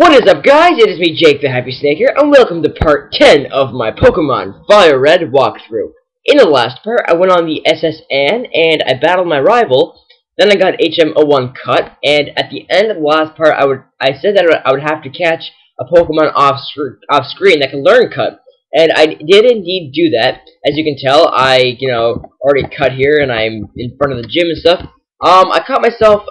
What is up guys, it is me Jake the Happy Snake here, and welcome to part 10 of my Pokemon Fire Red walkthrough. In the last part, I went on the S.S. Anne, and I battled my rival, then I got HM01 cut, and at the end of the last part, I would I said that I would have to catch a Pokemon off, off screen that can learn cut. And I did indeed do that. As you can tell, I, you know, already cut here, and I'm in front of the gym and stuff. Um, I caught myself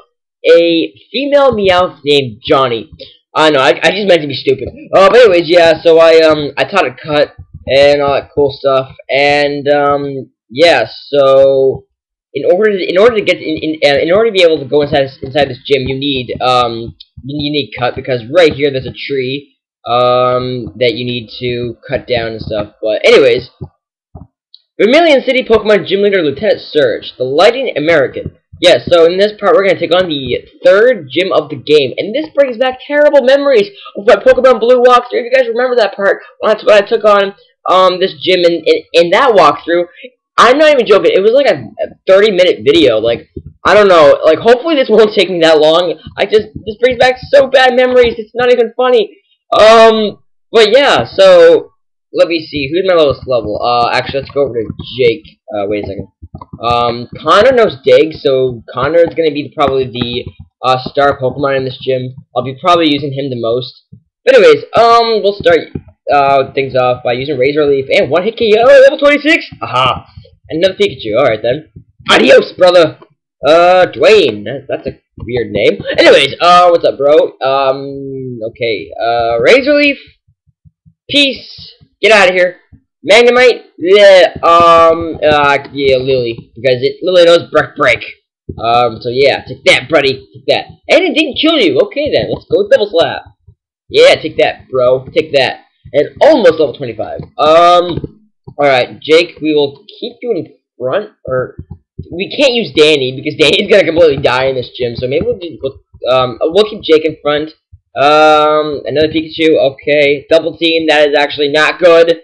a female Meowth named Johnny. I know, I, I just meant to be stupid. Uh, but anyways, yeah, so I, um, I taught a cut and all that cool stuff, and, um, yeah, so, in order to, in order to get, in, in, uh, in order to be able to go inside, this, inside this gym, you need, um, you need cut, because right here there's a tree, um, that you need to cut down and stuff, but anyways, Vermilion City Pokemon Gym Leader Lieutenant Surge, the Lightning American. Yeah, so in this part, we're going to take on the third gym of the game. And this brings back terrible memories of my Pokemon Blue walkthrough. If you guys remember that part, I, when I took on um, this gym in, in, in that walkthrough, I'm not even joking. It was like a 30-minute video. Like, I don't know. Like, hopefully this won't take me that long. I just, this brings back so bad memories. It's not even funny. Um, but yeah, so, let me see. Who's my lowest level? Uh, actually, let's go over to Jake. Uh, wait a second. Um, Connor knows Dig, so Connor is going to be probably the uh, star Pokemon in this gym. I'll be probably using him the most. But anyways, um, we'll start uh, things off by using Razor Leaf and one hit KO level 26. Aha! Another Pikachu. Alright then. Adios, brother. Uh, Dwayne. That's a weird name. Anyways, uh, what's up, bro? Um, okay. Uh, Razor Leaf. Peace. Get out of here. Magnemite, yeah, um, uh, yeah, Lily, because it Lily knows Brick Break. Um, so yeah, take that, buddy, take that. And it didn't kill you. Okay then, let's go with Double Slap. Yeah, take that, bro, take that. And almost level 25. Um, alright, Jake, we will keep you in front, or, we can't use Danny, because Danny's gonna completely die in this gym, so maybe we'll, just, um, we'll keep Jake in front. Um, another Pikachu, okay. Double team, that is actually not good.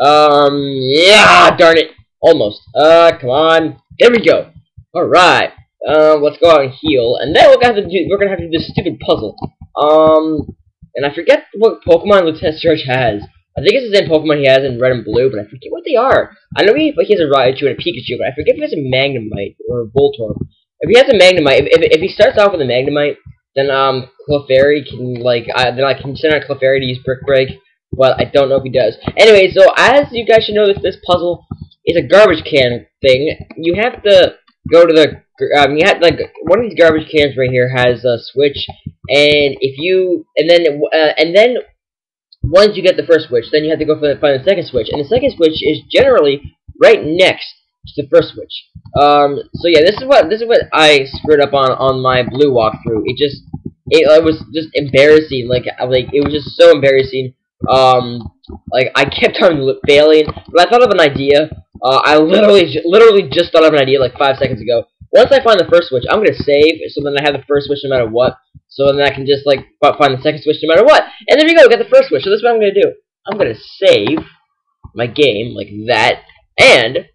Um, yeah, darn it. Almost. Uh, come on. There we go. Alright. Um, let's go out and heal. And then we're gonna have to do, we're gonna have to do this stupid puzzle. Um, and I forget what Pokemon Lieutenant Surge has. I think it's the same Pokemon he has in Red and Blue, but I forget what they are. I know he, but he has a Raichu and a Pikachu, but I forget if he has a Magnemite or a Voltorb. If he has a Magnemite, if, if, if he starts off with a Magnemite, then, um, Clefairy can, like, I, then I can send out Clefairy to use Brick Break, but I don't know if he does. Anyway, so as you guys should know, this this puzzle is a garbage can thing. You have to go to the um, you have like one of these garbage cans right here has a switch, and if you and then uh, and then once you get the first switch, then you have to go find the second switch, and the second switch is generally right next the first switch. Um, so yeah, this is what this is what I screwed up on on my blue walkthrough. It just it, it was just embarrassing. Like like it was just so embarrassing. Um, like I kept on failing, but I thought of an idea. Uh, I literally, literally just thought of an idea like five seconds ago. Once I find the first switch, I'm gonna save, so then I have the first switch no matter what. So then I can just like find the second switch no matter what. And there we go, got the first switch. So this is what I'm gonna do. I'm gonna save my game like that, and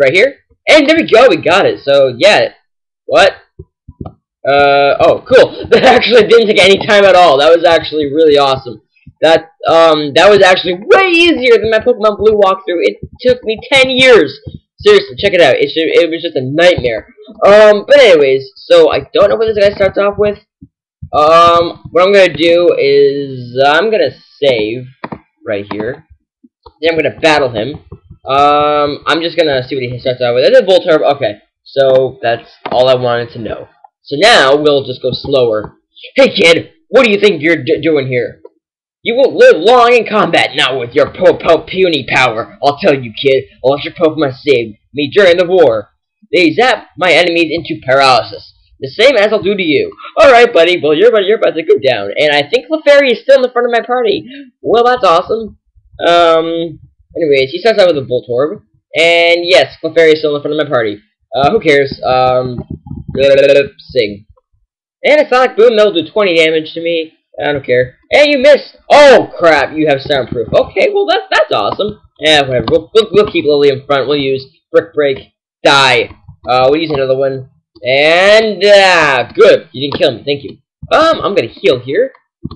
right here, and there we go, we got it. So yeah, what? Uh, oh, cool. That actually didn't take any time at all. That was actually really awesome. That um that was actually way easier than my Pokemon Blue walkthrough. It took me 10 years. Seriously, check it out. It should, it was just a nightmare. Um, but anyways, so I don't know what this guy starts off with. Um, what I'm gonna do is I'm gonna save right here. Then I'm gonna battle him. Um, I'm just gonna see what he starts out with. It's a Voltorb. Okay, so that's all I wanted to know. So now we'll just go slower. Hey kid, what do you think you're doing here? You won't live long in combat, not with your po po puny power. I'll tell you, kid. Electric Pokemon saved me during the war. They zap my enemies into paralysis. The same as I'll do to you. Alright, buddy. Well, you're, you're about to go down. And I think Clefairy is still in the front of my party. Well, that's awesome. Um, anyways, he starts out with a Voltorb. And yes, Clefairy is still in front of my party. Uh, who cares? Um, sing. And a Sonic Boom, that'll do 20 damage to me. I don't care. And you missed! Oh, crap, you have soundproof. Okay, well, that's, that's awesome. Yeah, whatever. We'll, we'll, we'll keep Lily in front. We'll use Brick Break. Die. Uh, we'll use another one. And, ah, uh, good. You didn't kill me. Thank you. Um, I'm gonna heal here.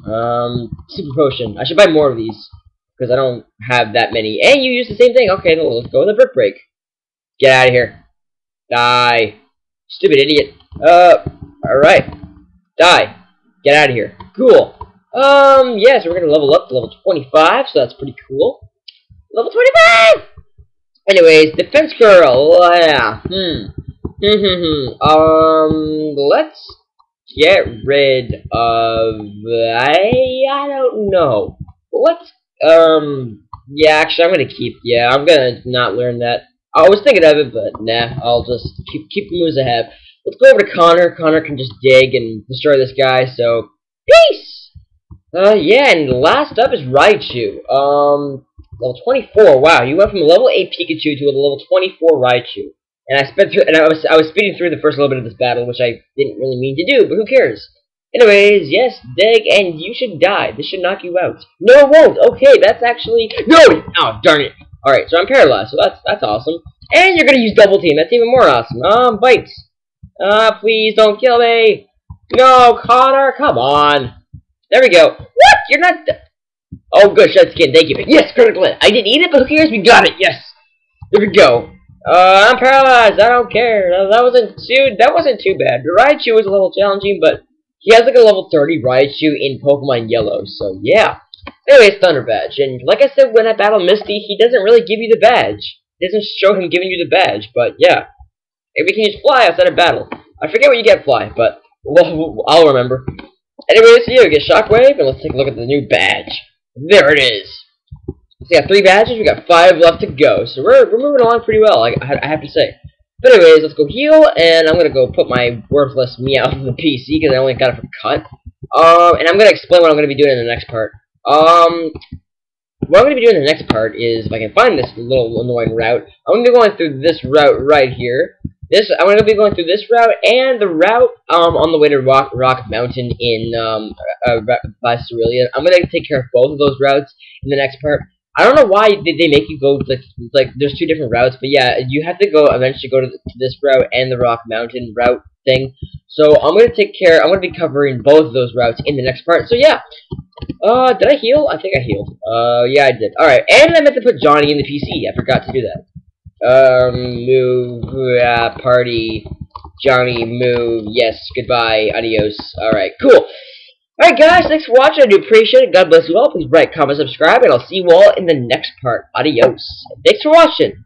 Um, super potion. I should buy more of these because I don't have that many. And you use the same thing. Okay, then let's go with a brick break. Get out of here. Die. Stupid idiot. Uh, alright. Die. Get out of here. Cool. Um, yeah, so we're gonna level up to level 25, so that's pretty cool. Level 25! Anyways, Defense Curl. Yeah. Hmm. Hmm, hmm, hmm. Um, let's get rid of... I, I don't know. Let's, um... Yeah, actually, I'm gonna keep... Yeah, I'm gonna not learn that. I was thinking of it, but nah, I'll just keep keep the moves have. Let's go over to Connor. Connor can just dig and destroy this guy, so... Peace! Uh, yeah, and last up is Raichu. Um, level 24. Wow, you went from a level 8 Pikachu to a level 24 Raichu. And I sped through, and I was I was speeding through the first little bit of this battle, which I didn't really mean to do, but who cares? Anyways, yes, dig, and you should die. This should knock you out. No, it won't. Okay, that's actually no. Oh, darn it. All right, so I'm paralyzed, so that's that's awesome. And you're gonna use double team. That's even more awesome. Um, bites. Uh, please don't kill me. No, Connor, come on. There we go. What? You're not. Oh, good. Shed skin. Thank you. Yes, critical hit. I didn't eat it, but who cares? We got it. Yes. There we go. Uh, I'm paralyzed. I don't care. That wasn't dude. That wasn't too bad. Raichu was a little challenging, but he has like a level 30 Raichu in Pokemon Yellow. So yeah. Anyways, Thunder Badge, and like I said when I battle Misty, he doesn't really give you the badge. It doesn't show him giving you the badge, but yeah. Maybe we can just fly outside of battle. I forget what you get fly, but well, I'll remember. Anyways, here we get Shockwave, and let's take a look at the new badge. There it is. So we got three badges, we got five left to go. So we're, we're moving along pretty well, I, I have to say. But anyways, let's go heal, and I'm to go put my worthless Meowth of the PC, because I only got it for cut. Um, and I'm to explain what I'm to be doing in the next part. Um, what I'm to be doing in the next part is, if I can find this little annoying route, I'm to be going through this route right here. This I'm to be going through this route and the route um, on the way to Rock Rock Mountain in um, uh, by Cerulean. I'm to take care of both of those routes in the next part. I don't know why did they make you go like like there's two different routes, but yeah, you have to go eventually go to, the, to this route and the Rock Mountain route thing. So I'm gonna take care. I'm gonna be covering both of those routes in the next part. So yeah. Uh, did I heal? I think I healed. Uh, yeah, I did. All right, and I meant to put Johnny in the PC. I forgot to do that. Um, move, uh, party, Johnny, move. Yes, goodbye, adios. All right, cool. Alright guys, thanks for watching. I do appreciate it. God bless you all. Please like, comment, subscribe, and I'll see you all in the next part. Adios. Thanks for watching.